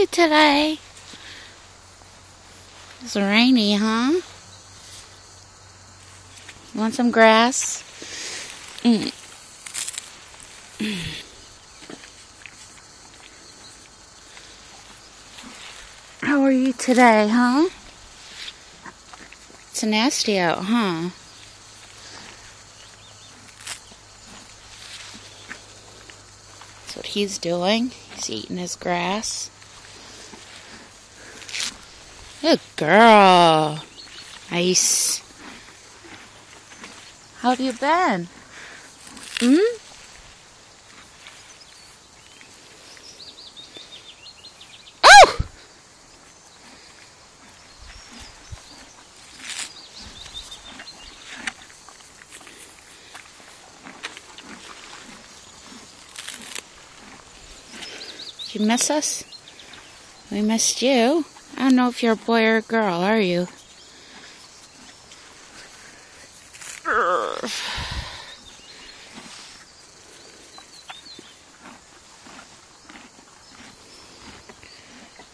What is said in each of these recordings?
you today? It's rainy, huh? Want some grass? Mm. How are you today, huh? It's nasty out, huh? That's what he's doing. He's eating his grass. Good girl. Nice. How have you been? Hmm? Oh! Did you miss us? We missed you. I don't know if you're a boy or a girl, are you?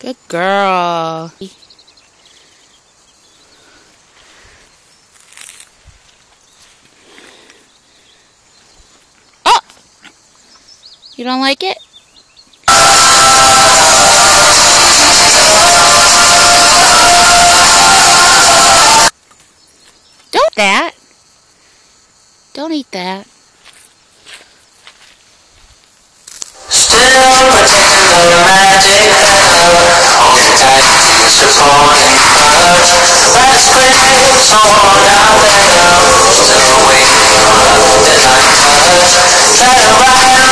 Good girl. Oh! You don't like it? That. Don't eat that. Still protecting the magic power Only tight to your supporting touch Let's create someone out there Still waiting on a deadline touch Try to ride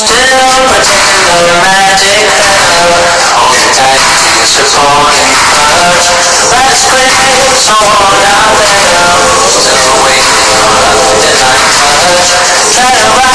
Still protecting the magic power Only tight to your supporting touch Let's create someone out there Still waiting on a deadline touch Try to